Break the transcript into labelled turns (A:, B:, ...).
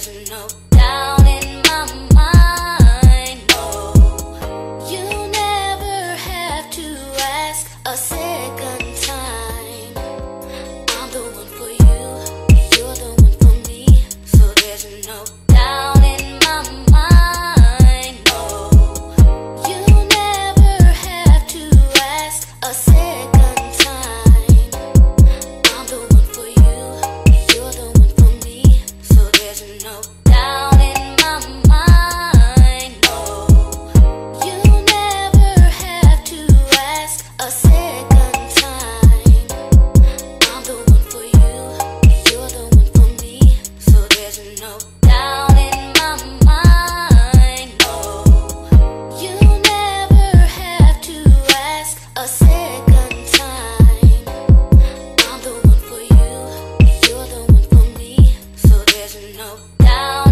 A: doesn't know. there's no doubt.